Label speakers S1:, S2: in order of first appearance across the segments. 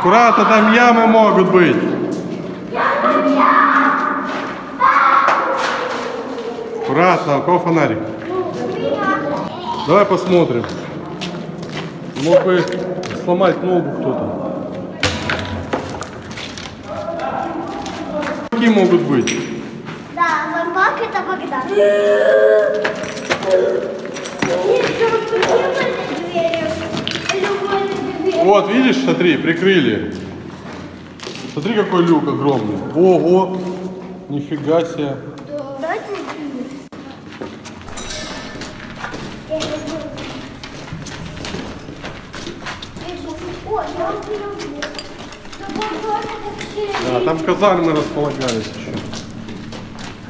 S1: Аккуратно, там ямы могут быть. Аккуратно, у кого фонарик? Давай посмотрим. Мог бы сломать ногу кто-то. Какие могут быть?
S2: Да, зомбак это Богдан.
S1: Вот, видишь, смотри, прикрыли. Смотри, какой люк огромный. Ого! Нифига себе. Да, там казармы располагались еще.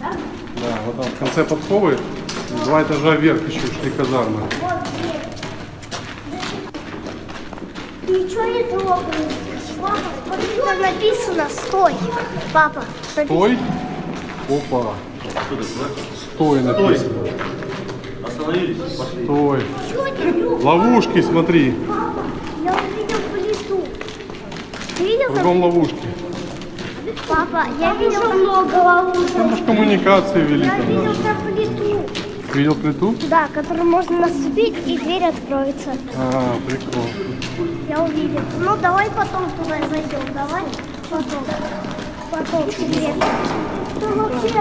S1: Да, вот там в конце подковы два этажа вверх еще шли казармы.
S2: Вот Ничего не трогай. Папа, там написано «Стой». Папа, написано.
S1: Стой. Опа. Стой написано.
S3: Остановились, пошли.
S1: Стой. Ловушки, смотри.
S2: Папа, я увидел плиту. Ты видел.
S1: Кругом ловушки.
S2: Папа, я видел много ловушек.
S1: Там уж коммуникации вели
S2: Я видел там плиту.
S1: Видел плиту?
S2: Да, которую можно наступить и дверь откроется.
S1: А, прикол.
S2: Я увидел. Ну, давай потом туда зайдем. Давай потом. Потом секрет. Там вообще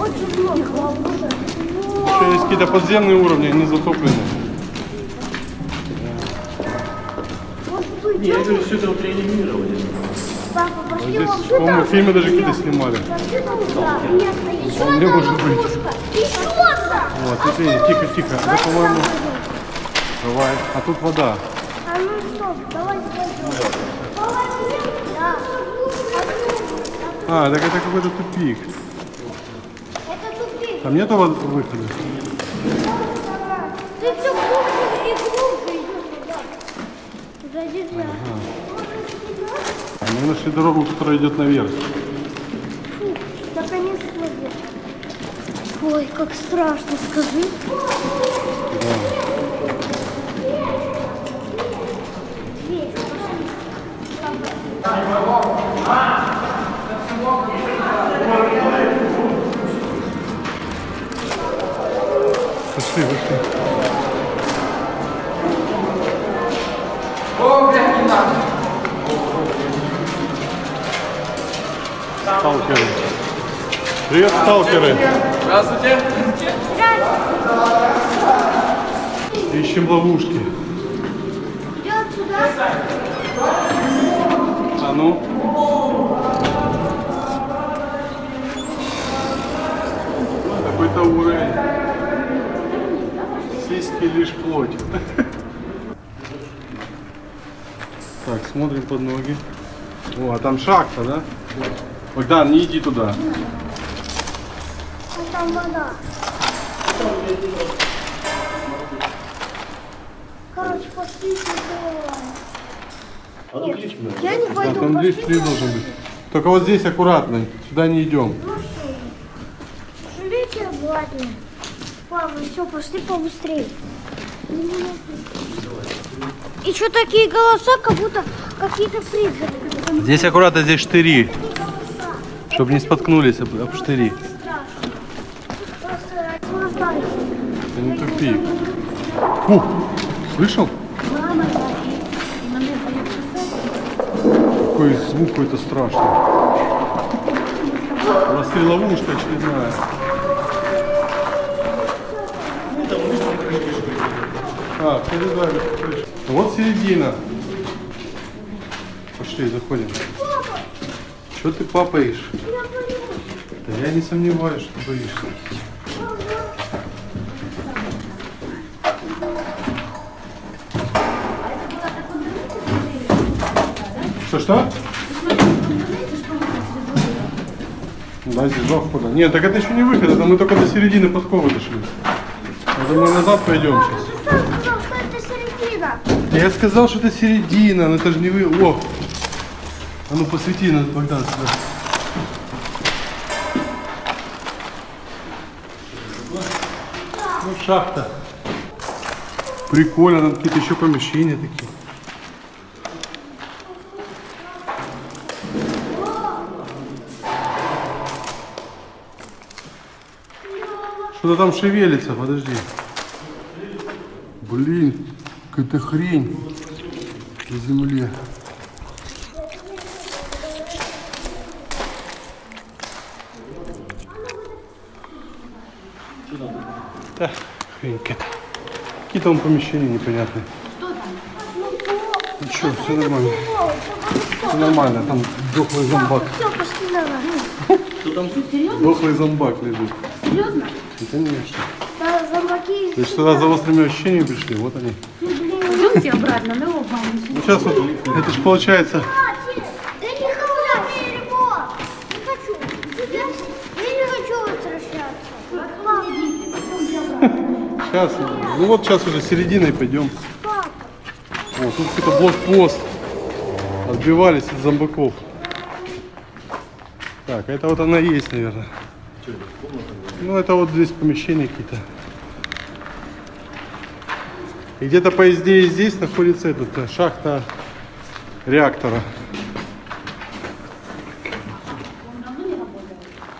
S2: очень много ловушек.
S1: Еще есть какие-то подземные уровни, они затоплены.
S2: Может
S3: Не, я говорю, все это вот реанимировали.
S2: папа, пошли
S1: Здесь,
S2: вон
S1: по-моему, фильмы даже какие-то снимали.
S2: пошли
S1: Вполне
S2: одна
S1: может быть. Вот, смотри, тихо, тихо. Это, по-моему, давай. А тут вода.
S2: А ну стоп, давай. Да.
S1: А, так это какой-то тупик.
S2: Это тупик.
S1: Там нету выхода?
S2: Ты все глубже и глубже идешь туда. Нельзя.
S1: А Мы нашли дорогу, которая идет наверх.
S2: Ой, как страшно, скажи. Пошли.
S1: Пошли, пошли. Сталкеры. Привет, сталкеры.
S3: Здравствуйте.
S1: Ищем ловушки.
S2: Идет сюда.
S1: А ну. Какой-то уровень. Сиськи лишь плоть. Так, смотрим под ноги. О, а там шахта, да? Богдан, не иди туда.
S2: Там вода. Короче, пошли сюда.
S3: Надо.
S2: Я не
S1: Да,
S2: пойду.
S1: там
S2: пошли
S1: лифт должен быть. Только вот здесь аккуратно, сюда не идем.
S2: Смотрите, обладно. Папа, все, пошли побыстрее. И что такие голоса, как будто какие-то призраки.
S1: Здесь аккуратно, здесь штыри, чтобы не споткнулись об, об штыри. Это не тупик. Фу, слышал? Какой звук какой-то страшный. Расстрел ловушка очередная. А, передали. Вот середина. Пошли, заходим. Что ты папаешь? Да я не сомневаюсь, что боишься. Что-что? Да, здесь два входа. Нет, так это еще не выход, это мы только до середины подковы дошли. Это мы назад пойдем сейчас. Я сказал, что это середина, но это же не вы. О! А ну посвети на Богдан сюда. Ну, шахта. Прикольно, там какие-то еще помещения такие. Что-то там шевелится, подожди. Блин, какая-то хрень на земле. Да, хрень какая-то. Какие-то он помещения непонятные. Ничего, все нормально. Все нормально, там дохлый зомбак.
S2: Все.
S3: Что там?
S1: Дохлый зомбак лежит.
S4: Серьезно?
S1: Ну, конечно.
S2: Да, зомбаки.
S1: То есть сюда за острыми ощущениями пришли, вот они.
S4: Пойдемте обратно, мы обманем.
S1: Ну, сейчас вот, это же получается,
S2: Я не хочу, его. Не хочу. Я, я не хочу возвращаться.
S1: сейчас, ну вот сейчас уже серединой пойдем. О, тут какой-то блокпост. Отбивались от зомбаков. Так, это вот она и есть, наверное. Ну, это вот здесь помещения какие-то. И где-то по идее здесь находится этот, э, шахта реактора.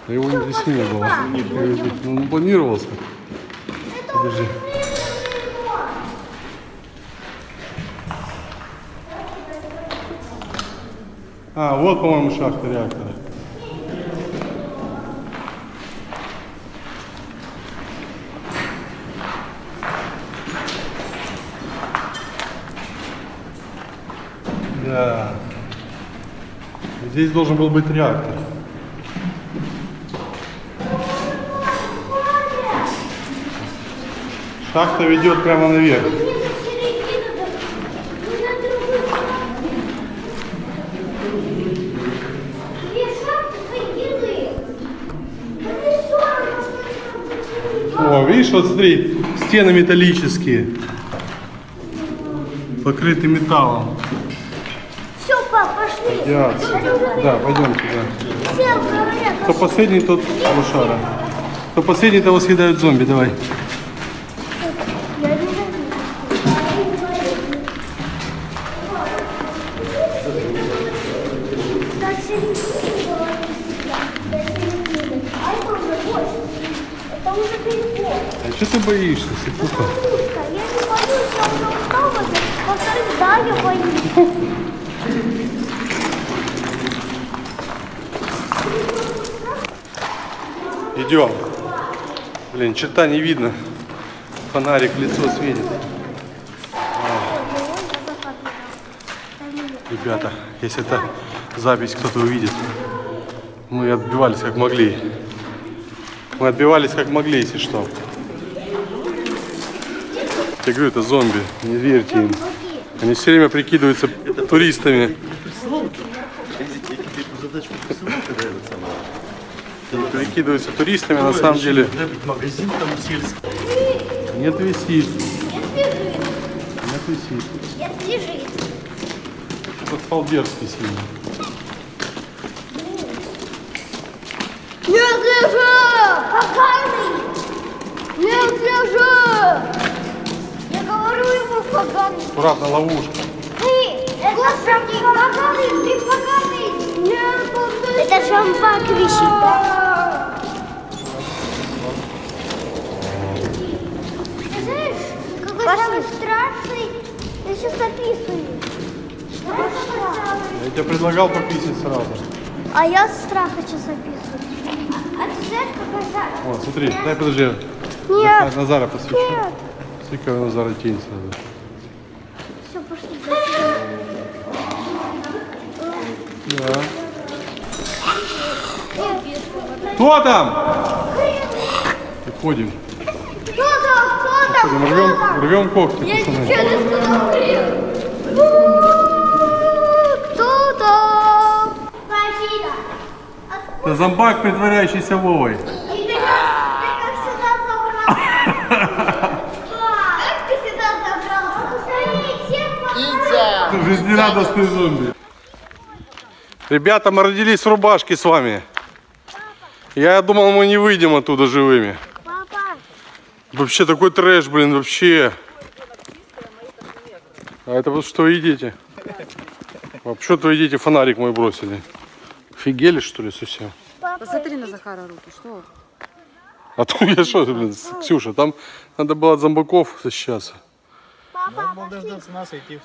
S1: А Его здесь не было. Ну, он планировался. Подожди. А, вот, по-моему, шахта реактора. Да. Здесь должен был быть реактор. Шахта ведет прямо наверх. О, видишь, вот смотри, стены металлические, покрыты металлом. Отсюда. Да, пойдемте, да.
S2: Все говорят,
S1: Кто последний, тот лошара. Кто последний, того съедают зомби, давай.
S2: А
S1: что ты боишься, Сипуха?
S2: Я не боюсь, я уже устала. Во-вторых, да, я боюсь.
S1: Идем. Блин, черта не видно. Фонарик лицо светит. Ребята, если это запись кто-то увидит, мы отбивались как могли. Мы отбивались как могли, если что. Я говорю, это зомби, не верьте им. Они все время прикидываются туристами. Прикидываются туристами, на самом деле
S3: Магазин там сельский.
S1: нет висит. Нет висит.
S2: Я лежит.
S1: Этот стал дерзкий сильно.
S2: Нет, лежи! Поганый! Нет, лежи! Я говорю ему поганый.
S1: Аккуратно, ловушка.
S2: Ты! Господи, поганый, ты поганый! Нет, Это шампак висит, да? Самый страшный? Я сейчас страшный.
S1: Я тебе предлагал пописать сразу.
S2: А я страха сейчас описываю. А ты знаешь, какой страшный?
S1: Вот, смотри, дай подожди.
S2: Нет.
S1: На- Назара посвечу.
S2: Нет.
S1: Смотри-ка на Назара тень сразу.
S2: Все, пошли.
S1: Да. Кто там? Выходим. Выходим, рвем, рвем когти, пацаны.
S2: Кто там? Спасибо.
S1: Это зомбак, притворяющийся Вовой. Жизнерадостный зомби. Ребята, мы родились в рубашке с вами. Я думал, мы не выйдем оттуда живыми. Вообще такой трэш, блин, вообще. А это вот что едите? Вообще то едите, фонарик мой бросили. Офигели, что ли, совсем?
S4: Посмотри на Захара руки, что?
S1: А то я что, блин, Ксюша, там надо было от зомбаков защищаться.
S5: Папа,
S2: Надо было
S5: пошли.
S2: дождаться нас и идти в